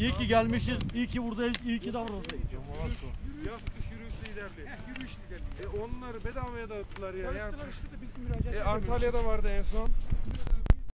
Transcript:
İyi ki gelmişiz. iyi ki buradayız. iyi ki davranıyoruz. Yaz kış yürüyüşü ilerliyor. Yürüyüş gidelim. E onları bedavaya dağıttılar ya. Yani, işte de biz müracaat e. Antalya'da vardı en son.